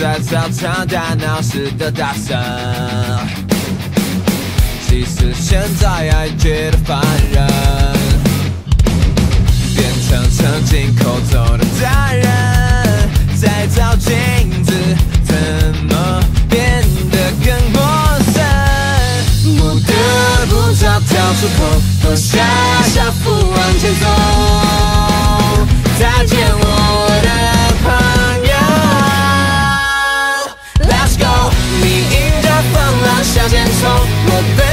在操场打闹时的大声。即使现在还觉得烦人，变成曾经口走的大人，再照镜子，怎么变得更陌生？不得不找条出口，脱下校服往前走。牵手，我的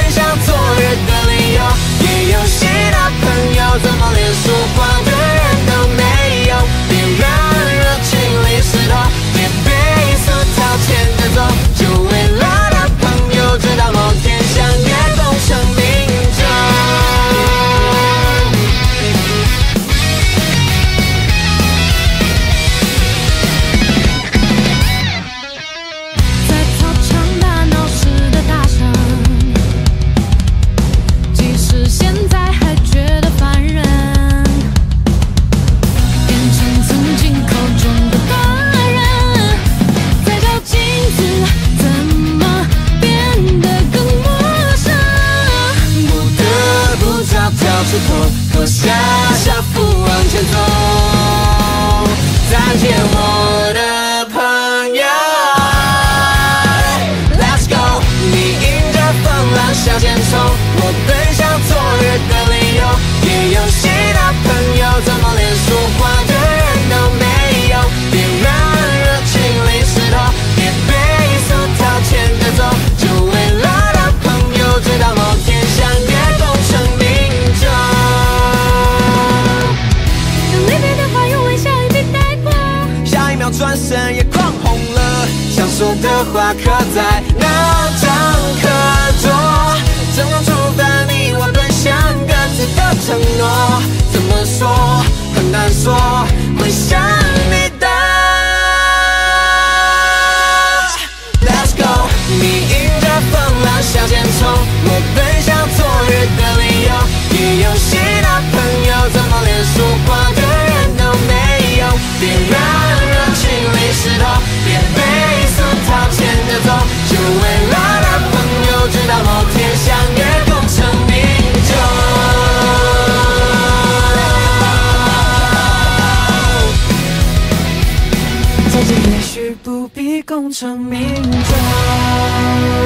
找说的话刻在脑中刻着，怎样触发你我奔向各自的承诺？怎么说很难说，会想你的。Let's go，你迎着风浪向前冲，我奔向昨日的理由。也有些大朋友怎么连说话的人都没有？别让功成名就。